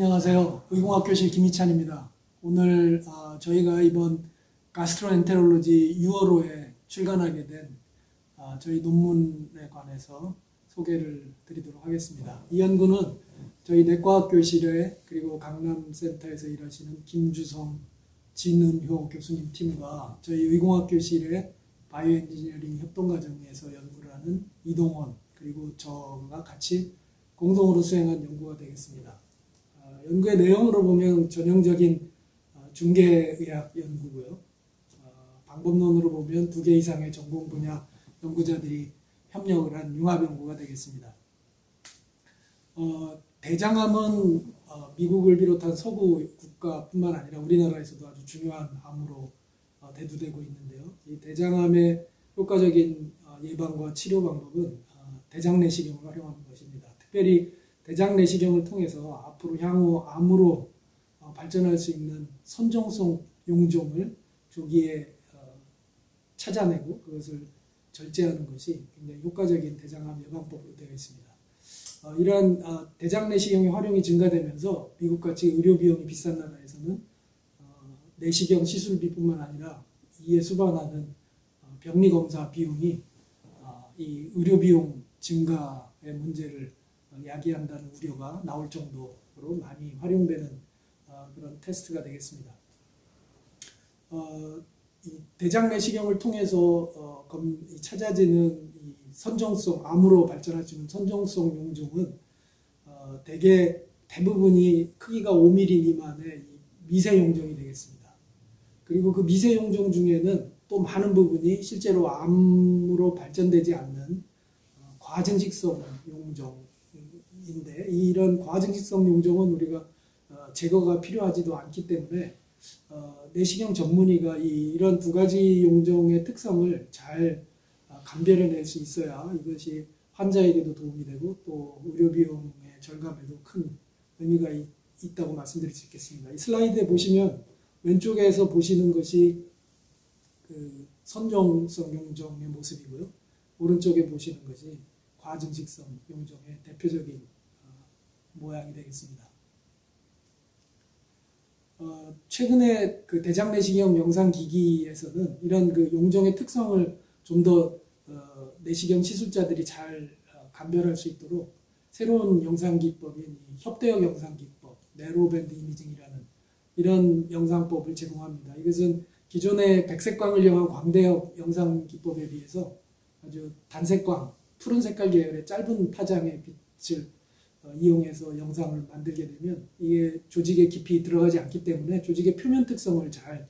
안녕하세요. 의공학교실 김희찬입니다. 오늘 어, 저희가 이번 가스트로엔테롤로지 6월호에 출간하게 된 어, 저희 논문에 관해서 소개를 드리도록 하겠습니다. 이 연구는 저희 내과학교실에 그리고 강남센터에서 일하시는 김주성, 진은효 교수님 팀과 저희 의공학교실의 바이오엔지니어링 협동과정에서 연구를 하는 이동원 그리고 저가 같이 공동으로 수행한 연구가 되겠습니다. 어, 연구의 내용으로 보면 전형적인 어, 중개의학 연구고요. 어, 방법론으로 보면 두 개 이상의 전공 분야 연구자들이 협력을 한 융합 연구가 되겠습니다. 어, 대장암은 어, 미국을 비롯한 서구 국가뿐만 아니라 우리나라에서도 아주 중요한 암으로 어, 대두되고 있는데요. 이 대장암의 효과적인 어, 예방과 치료 방법은 대장 내시경을 활용하는 것입니다. 특별히 대장 내시경을 통해서 앞으로 향후 암으로 발전할 수 있는 선정성 용종을 조기에 찾아내고 그것을 절제하는 것이 굉장히 효과적인 대장암 예방법으로 되어 있습니다. 어, 이러한 어, 대장 내시경의 활용이 증가되면서 미국같이 의료 비용이 비싼 나라에서는 어, 내시경 시술비뿐만 아니라 이에 수반하는 어, 병리 검사 비용이 어, 이 의료 비용 증가의 문제를 어, 야기한다는 우려가 나올 정도로 많이 활용되는 그런 테스트가 되겠습니다. 대장 내시경을 통해서 찾아지는 선정성, 암으로 발전할 수 있는 선정성 용종은 어, 대개 대부분이 크기가 5mm 미만의 미세 용종이 되겠습니다. 그리고 그 미세 용종 중에는 또 많은 부분이 실제로 암으로 발전되지 않는 어, 과증식성 용종 인데 이런 과증식성 용종은 우리가 어, 제거가 필요하지도 않기 때문에 어, 내시경 전문의가 이, 이런 두 가지 용종의 특성을 잘 감별해낼 수 있어야 이것이 환자에게도 도움이 되고 또 의료 비용의 절감에도 큰 의미가 있, 다고 말씀드릴 수 있겠습니다. 이 슬라이드에 보시면 왼쪽에서 보시는 것이 그 선정성 용종의 모습이고요. 오른쪽에 보시는 것이 과증식성 용종의 대표적인 어, 모양이 되겠습니다. 어, 최근에 그 대장내시경 영상기기에서는 이런 그 용종의 특성을 좀더 어, 내시경 시술자들이 잘 어, 감별할 수 있도록 새로운 영상 기법인 협대역 영상 기법, 네로밴드 이미징이라는 이런 영상법을 제공합니다. 이것은 기존의 백색광을 이용한 광대역 영상 기법에 비해서 아주 단색광, 푸른 색깔 계열의 짧은 파장의 빛을 어, 이용해서 영상을 만들게 되면 이게 조직에 깊이 들어가지 않기 때문에 조직의 표면 특성을 잘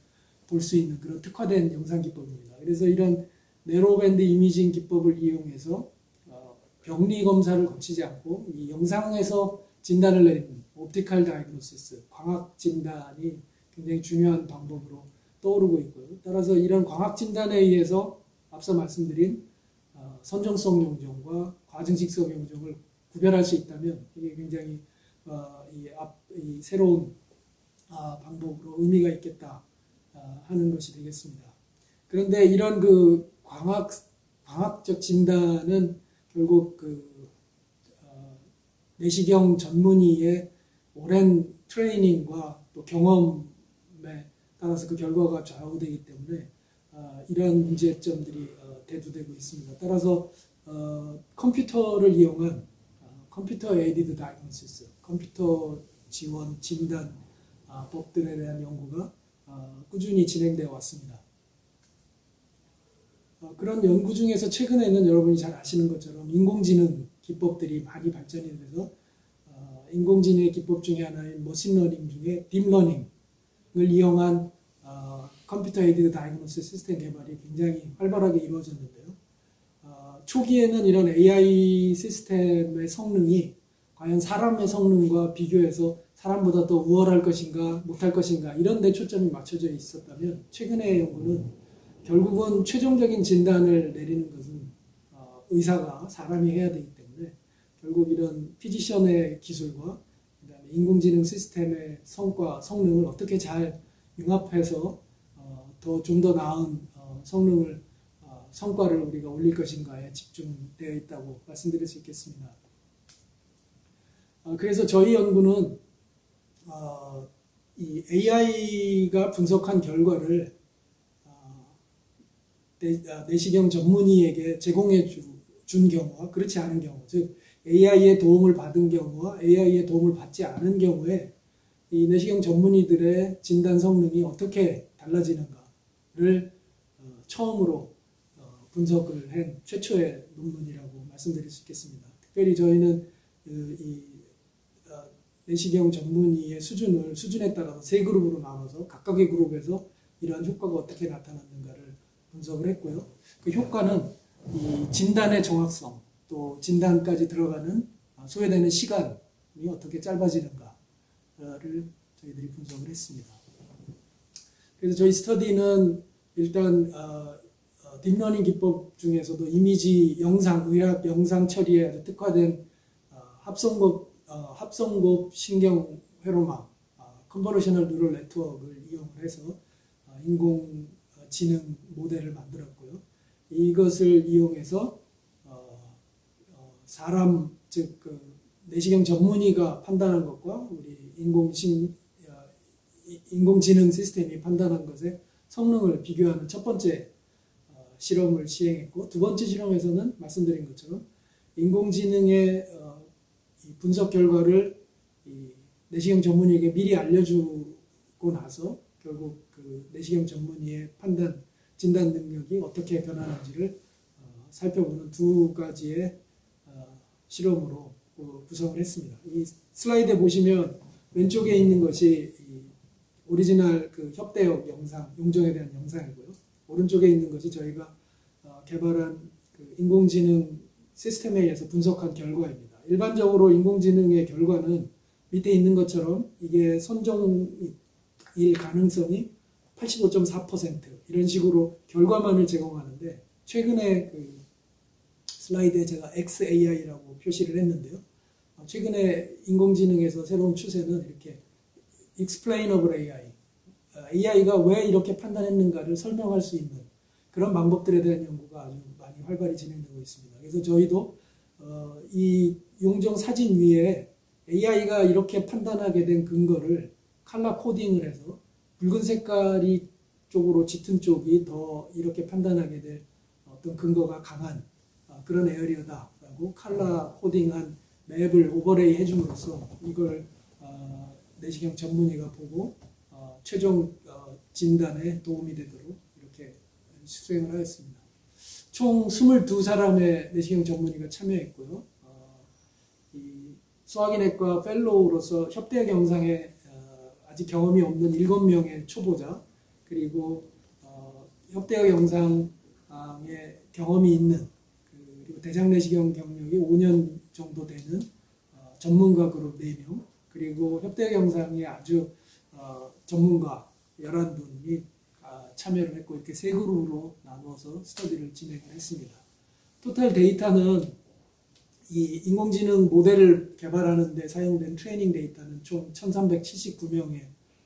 볼 수 있는 그런 특화된 영상 기법입니다. 그래서 이런 narrow band imaging 기법을 이용해서 어, 병리 검사를 거치지 않고 이 영상에서 진단을 내리는 optical diagnosis, 광학 진단이 굉장히 중요한 방법으로 떠오르고 있고요. 따라서 이런 광학 진단에 의해서 앞서 말씀드린 어, 선종성 용종과 과증식성 용종을 구별할 수 있다면 이게 굉장히 어, 이, 앞, 이 새로운 아, 방법으로 의미가 있겠다 하는 것이 되겠습니다. 그런데 이런 그 광학, 광학적 진단은 결국 그, 어, 내시경 전문의의 오랜 트레이닝과 또 경험에 따라서 그 결과가 좌우되기 때문에 어, 이런 문제점들이 어, 대두되고 있습니다. 따라서 어, 컴퓨터를 이용한 어, computer aided diagnosis, 컴퓨터 지원 진단 아, 법들에 대한 연구가 어, 꾸준히 진행되어 왔습니다. 어, 그런 연구 중에서 최근에는 여러분이 잘 아시는 것처럼 인공지능 기법들이 많이 발전이 돼서 어, 인공지능의 기법 중에 하나인 machine learning 중에 deep learning을 이용한 어, computer aided diagnosis 시스템 개발이 굉장히 활발하게 이루어졌는데요. 어, 초기에는 이런 AI 시스템의 성능이 과연 사람의 성능과 비교해서 사람보다 더 우월할 것인가 못할 것인가 이런 데 초점이 맞춰져 있었다면 최근의 연구는 결국은 최종적인 진단을 내리는 것은 어, 의사가 사람이 해야 되기 때문에 결국 이런 피지션의 기술과 그다음에 인공지능 시스템의 성과 성능을 어떻게 잘 융합해서 어, 더좀 더 나은 어, 성능을 어, 성과를 우리가 올릴 것인가에 집중되어 있다고 말씀드릴 수 있겠습니다. 어, 그래서 저희 연구는 어, 이 AI가 분석한 결과를 어, 내, 아, 내시경 전문의에게 제공해 주, 준 경우와 그렇지 않은 경우, 즉 AI의 도움을 받은 경우와 AI의 도움을 받지 않은 경우에 이 내시경 전문의들의 진단 성능이 어떻게 달라지는가를 어, 처음으로 어, 분석을 한 최초의 논문이라고 말씀드릴 수 있겠습니다. 특별히 저희는 그, 이 어, 내시경 전문의의 수준을 수준에 따라서 세 그룹으로 나눠서 각각의 그룹에서 이러한 효과가 어떻게 나타났는가를 분석을 했고요. 그 효과는 이 진단의 정확성 또 진단까지 들어가는 소요되는 시간이 어떻게 짧아지는가 를 저희들이 분석을 했습니다. 그래서 저희 스터디는 일단 어, 어, deep learning 기법 중에서도 이미지 영상, 의학 영상 처리에 특화된 어, 합성곱 어, 합성곱 신경 회로망 convolutional neural network를 이용을 해서 어, 인공 지능 모델을 만들었고요. 이것을 이용해서 어, 사람 즉 그 내시경 전문의가 판단한 것과 우리 인공신, 인공지능 시스템이 판단한 것의 성능을 비교하는 첫 번째 어, 실험을 시행했고 두 번째 실험에서는 말씀드린 것처럼 인공지능의 어, 분석 결과를 내시경 전문의에게 미리 알려주고 나서 결국 그 내시경 전문의의 판단 진단 능력이 어떻게 변하는지를 어, 살펴보는 두 가지의 실험으로 구성을 했습니다. 이 슬라이드에 보시면 왼쪽에 있는 것이 오리지널 그 협대역 영상, 용종에 대한 영상이고요. 오른쪽에 있는 것이 저희가 어, 개발한 그 인공지능 시스템에 의해서 분석한 결과입니다. 일반적으로 인공지능의 결과는 밑에 있는 것처럼 이게 선종일 가능성이 85.4% 이런 식으로 결과만을 제공하는데 최근에 그 슬라이드에 제가 XAI라고 표시를 했는데요. 어, 최근에 인공지능에서 새로운 추세는 이렇게 explainable AI, AI가 어, 왜 이렇게 판단했는가를 설명할 수 있는 그런 방법들에 대한 연구가 아주 많이 활발히 진행되고 있습니다. 그래서 저희도 어, 이 용정 사진 위에 AI가 이렇게 판단하게 된 근거를 칼라 코딩을 해서 붉은 색깔이 쪽으로 짙은 쪽이 더 이렇게 판단하게 될 어떤 근거가 강한 그런 에어리어다라고 칼라 코딩한 맵을 오버레이 해줌으로써 이걸 어, 내시경 전문의가 보고 어, 최종 어, 진단에 도움이 되도록 이렇게 수행을 하였습니다. 총 22사람의 내시경 전문의가 참여했고요. 어, 이 수학인외과 펠로우로서 협대학 영상에 어, 아직 경험이 없는 7명의 초보자 그리고 어, 협대학 영상에 경험이 있는 그리고 대장내시경 경력이 5년 정도 되는 어, 전문가 그룹 4명 그리고 협대 영상에 아주 어, 전문가 11분이 아, 참여를 했고 이렇게 세 그룹으로 나누어서 스터디를 진행을 했습니다. total data는 이 인공지능 모델을 개발하는 데 사용된 training data는 총 1379명의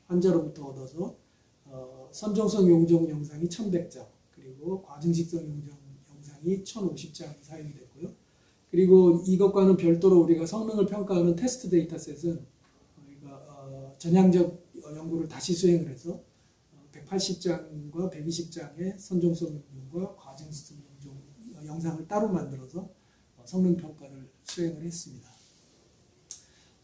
환자로부터 얻어서 어, 선정성 용종 영상이 1100장 그리고 과증식성 용종 영상이 1050장이 사용이 됐고요. 그리고 이것과는 별도로 우리가 성능을 평가하는 test dataset은 어, 전향적 연구를 다시 수행을 해서 180장과 어, 120장의 선종성 과증식성 용종 어, 영상을 따로 만들어서 성능 평가를 수행을 했습니다.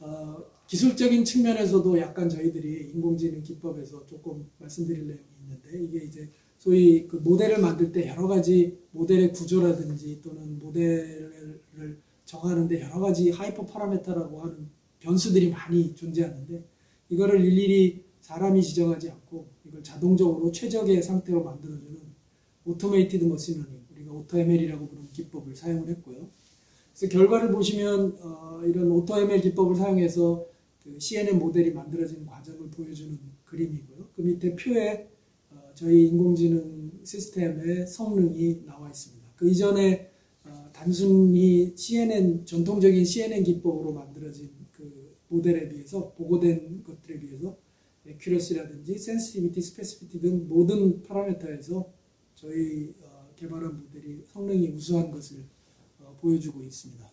어, 기술적인 측면에서도 약간 저희들이 인공지능 기법에서 조금 말씀드릴 내용이 있는데 이게 이제 소위 그 모델을 만들 때 여러 가지 모델의 구조라든지 또는 모델을 정하는데 여러 가지 hyper parameter라고 하는 변수들이 많이 존재하는데 이거를 일일이 사람이 지정하지 않고 이걸 자동적으로 최적의 상태로 만들어주는 automated machine learning 우리가 AutoML이라고 부르는 기법을 사용을 했고요. 그래서 결과를 보시면 어, 이런 AutoML 기법을 사용해서 그 CNN 모델이 만들어지는 과정을 보여주는 그림이고요. 그 밑에 표에 저희 인공지능 시스템의 성능이 나와 있습니다. 그 이전에 어, 단순히 CNN 전통적인 CNN 기법으로 만들어진 그 모델에 비해서 보고된 것들에 비해서 accuracy라든지 sensitivity, specificity 등 모든 파라미터에서 저희 어, 개발한 모델이 성능이 우수한 것을 어, 보여주고 있습니다.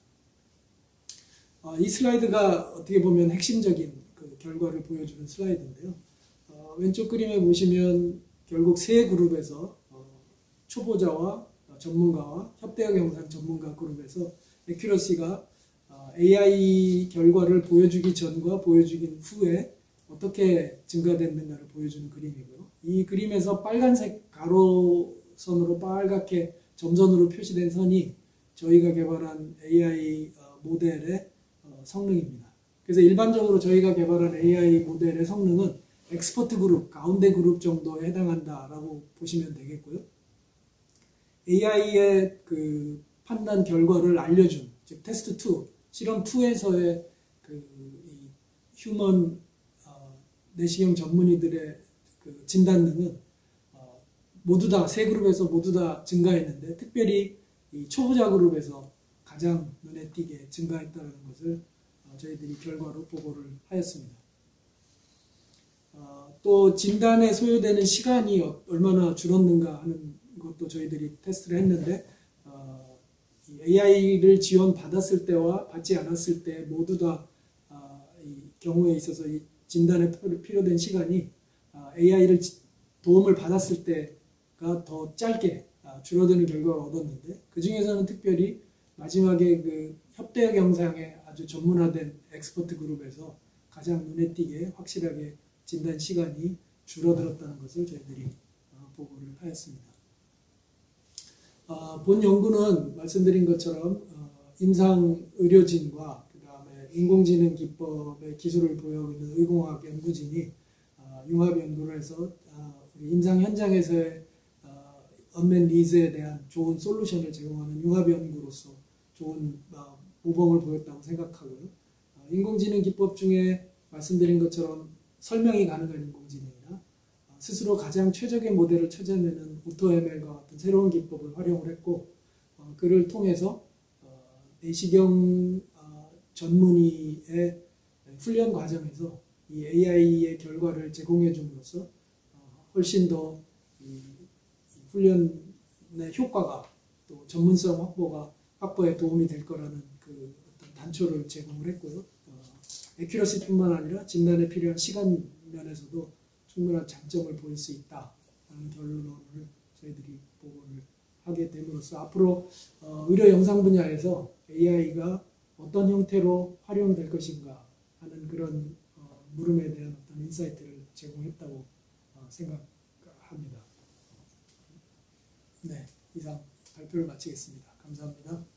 이 슬라이드가 어떻게 보면 핵심적인 그그 결과를 보여주는 슬라이드인데요. 어, 왼쪽 그림에 보시면 결국 세 그룹에서 어, 초보자와 전문가와 협대역 영상 전문가 그룹에서 accuracy가 어, AI 결과를 보여주기 전과 보여주기 후에 어떻게 증가됐는가를 보여주는 그림이고요. 이 그림에서 빨간색 가로선으로 빨갛게 점선으로 표시된 선이 저희가 개발한 AI 어, 모델의 어, 성능입니다. 그래서 일반적으로 저희가 개발한 AI 모델의 성능은 expert 그룹, 가운데 그룹 정도에 해당한다라고 보시면 되겠고요. AI의 그 판단 결과를 알려준, 즉 테스트 2, 실험 2에서의 그 human 어, 내시경 전문의들의 그 진단능은 어, 모두 다 세 그룹에서 모두 다 증가했는데 특별히 이 초보자 그룹에서 가장 눈에 띄게 증가했다는 것을 어, 저희들이 결과로 보고를 하였습니다. 어, 또 진단에 소요되는 시간이 어, 얼마나 줄었는가 하는 것도 저희들이 테스트를 했는데 어, AI를 지원 받았을 때와 받지 않았을 때 모두 다 어, 경우에 있어서 진단에 필요된 시간이 어, AI를 도움을 받았을 때가 더 짧게 어, 줄어드는 결과를 얻었는데 그 중에서는 특별히 마지막에 그 협대역 영상에 아주 전문화된 expert 그룹에서 가장 눈에 띄게 확실하게 진단 시간이 줄어들었다는 것을 저희들이 보고를 하였습니다. 어, 본 연구는 말씀드린 것처럼 어, 임상 의료진과 그 다음에 인공지능 기법의 기술을 보유하고 있는 의공학 연구진이 어, 융합 연구를 해서 어, 우리 임상 현장에서의 언맨 니즈에 대한 좋은 솔루션을 제공하는 융합 연구로서 좋은 어, 모범을 보였다고 생각하고요. 어, 인공지능 기법 중에 말씀드린 것처럼 설명이 가능한 인공지능 스스로 가장 최적의 모델을 찾아내는 AutoML과 같은 새로운 기법을 활용을 했고 어, 그를 통해서 어, 내시경 어, 전문의의 훈련 과정에서 이 AI의 결과를 제공해 줌으로써 어, 훨씬 더 이, 훈련의 효과가 또 전문성 확보가 확보에 도움이 될 거라는 그 어떤 단초를 제공을 했고요. 어, accuracy뿐만 아니라 진단에 필요한 시간 면에서도 충분한 장점을 보일 수 있다라는 결론을 저희들이 보고를 하게 됨으로써 앞으로 어, 의료 영상 분야에서 AI가 어떤 형태로 활용될 것인가 하는 그런 어, 물음에 대한 어떤 insight를 제공했다고 어, 생각합니다. 네, 이상 발표를 마치겠습니다. 감사합니다.